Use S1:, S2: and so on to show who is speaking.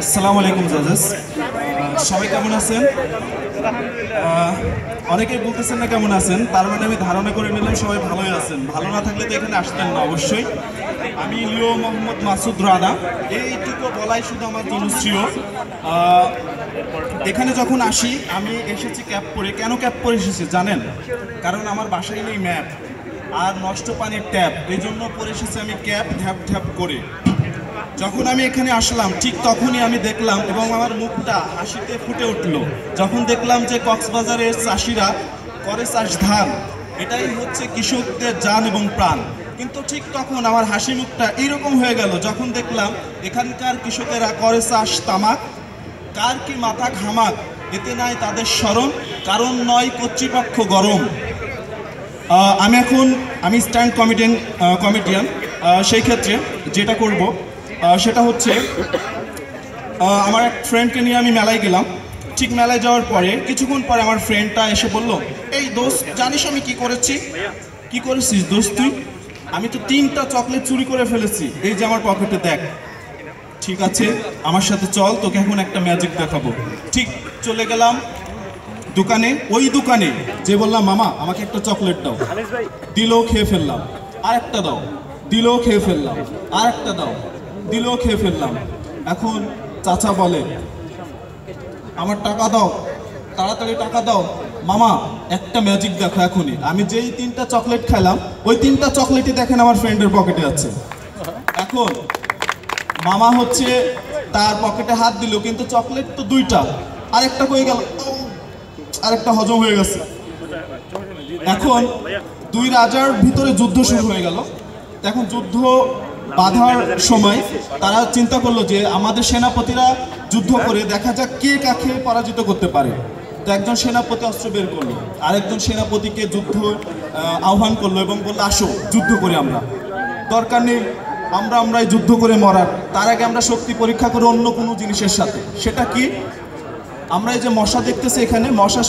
S1: আসসালামু আলাইকুম জাজেস। সবাই কেমন আছেন? অনেকেই বলতেছেন না কেমন আছেন, তার মানে আমি ধারণা করে নিলাম সবাই ভালোই আছেন। ভালো না থাকলে তো এখানে আসতেন না, অবশ্যই। আমি লিও মোহাম্মদ মাসুদ রানা। এইটুকু বলাই শুধু আমার জনশ্রীয় এখানে যখন আসি, আমি এসেছি ক্যাব পরে কেন ক্যাব পরে এসেছি জানেন? কারণ আমার বাসায় নেই ম্যাপ, আর নষ্ট পানির ট্যাপ এই জন্য পরে এসেছি আমি ক্যাব ঢ্যাপ ঢ্যাপ করে। যখন আমি এখানে আসলাম, ঠিক তখনই আমি দেখলাম এবং আমার মুখটা হাসিতে ফুটে উঠল। যখন দেখলাম যে কক্সবাজারের চাষিরা করে চাষ ধান, এটাই হচ্ছে কৃষকদের জান এবং প্রাণ। কিন্তু ঠিক তখন আমার হাসি মুখটা এইরকম হয়ে গেল, যখন দেখলাম এখানকার কৃষকেরা করে চাষ তামাক, কার কি মাথা ঘামাক, এতে নাই তাদের স্মরণ, কারণ নয় কর্তৃপক্ষ গরম। আমি এখন, আমি স্ট্যান্ড কমিডিয়ান কমিডিয়ান সেই ক্ষেত্রে যেটা করব সেটা হচ্ছে আমার এক ফ্রেন্ডকে নিয়ে আমি মেলায় গেলাম। ঠিক মেলায় যাওয়ার পরে কিছুক্ষণ পরে আমার ফ্রেন্ডটা এসে বলল এই দোস্ত জানিস আমি কি করেছি? কি করেছিস দোস্ত তুই? আমি তো তিনটা চকলেট চুরি করে ফেলেছি। এই যে আমার পকেটে দেখ। ঠিক আছে আমার সাথে চল তোকে এখন একটা ম্যাজিক দেখাবো। ঠিক চলে গেলাম দোকানে। ওই দোকানে যে বললাম মামা আমাকে একটা চকলেট দাও। দিলেও খেয়ে ফেললাম। আর একটা দাও। দিলেও খেয়ে ফেললাম। আর একটা দাও। দিলেও খেয়ে ফেললাম। এখন চাচা বলে, আমার টাকা দাও, তাড়াতাড়ি টাকা দাও। মামা, একটা ম্যাজিক দেখো এখনই। আমি যেই তিনটা চকলেট খেলাম ওই তিনটা চকলেটই দেখেন আমার ফ্রেন্ডের পকেটে আছে। এখন মামা হচ্ছে তার পকেটে হাত দিল, কিন্তু চকলেট তো দুইটা। আরেকটা কই গেল? আরেকটা হজম হয়ে গেছে। এখন দুই রাজার ভিতরে যুদ্ধ শুরু হয়ে গেল। এখন যুদ্ধ বাধার সময় তারা চিন্তা করল যে আমাদের সেনাপতিরা যুদ্ধ করে দেখা যাক কে কাকে পরাজিত করতে পারে। তো একজন সেনাপতি অস্ত্র বের করল, আরেকজন সেনাপতিকে যুদ্ধ আহ্বান করল এবং বলল, আসো, যুদ্ধ করি আমরা। দরকার নেই, আমরা আমরাই যুদ্ধ করে মরার। তার আগে আমরা শক্তি পরীক্ষা করে অন্য কোনো জিনিসের সাথে। সেটা কি? আমরা এই যে মশা দেখতেছি এখানে, মশার